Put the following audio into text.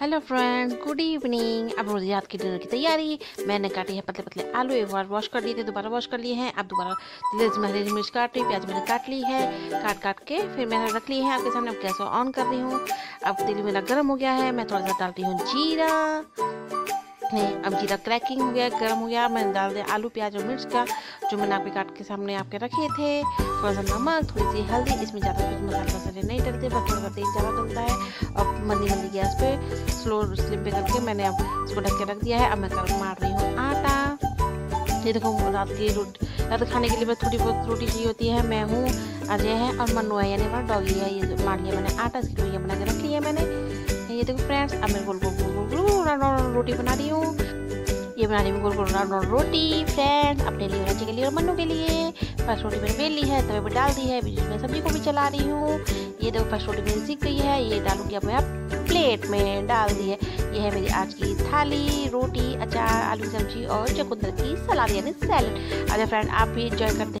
Hello friends good evening अब रोज़ रात की डिनर की तैयारी। मैंने काटी है पतले पतले आलू। एक बार वॉश कर लिए थे, दोबारा वॉश कर लिए हैं। अब दोबारा धीरे धीरे हरी मिर्च काट रही प्याज मैंने काट ली है। काट काट के फिर मैंने रख ली है। आपके सामने अब गैस ऑन कर रही हूँ। अब तेल मेरा गर्म हो गया है। मैं थोड़ा सा डालती हूँ जीरा। अब जीरा क्रैकिंग हो गया, गर्म हो गया, मैंने डाल दिया आलू, प्याज और मिर्च का, जो मैंने आपके काट के सामने आपके रखे थे। थोड़ा सा नमक, थोड़ी सी हल्दी, इसमें ज़्यादा कुछ मसाला मसाले नहीं डलते बस थोड़ा तेल ज़्यादा डलता है। और मंदी मंदी गैस पे स्लो स्लिम पे करके मैंने अब इसको ढक के रख दिया है। अब मैं कर मार रही हूँ आटा। ये देखो रात की रोटी, रात खाने के लिए बस थोड़ी बहुत रोटी चाहिए होती है। मैं हूँ अजय है और मनु है, यानी हमारा डॉगी है। ये मार लिया मैंने आटा, इसकी लोइया बना के रख लिया मैंने। ये देखो फ्रेंड्स अब मैं गोल गोल रोटी बना रही हूँ। ये बना रही हूँ गोल गोल रोटी, फ्रेंड्स, अपने लिए बच्चे के लिए और मन्नू के लिए। फ़र्स्ट रोटी मैंने बेल ली है, तवे पर डाल दी है, बीच में सब्ज़ी को भी चला रही हूँ। ये देखो, फ़र्स्ट रोटी मेरी सीख गई है, ये डालूँगी अब मैं प्लेट में डाल दी है। ये है मेरी आज की थाली, रोटी, अचार, आलू सब्ज़ी और चकुंदर की सलाद, यानी सैलड। अगर फ्रेंड, आप भी इंजॉय करते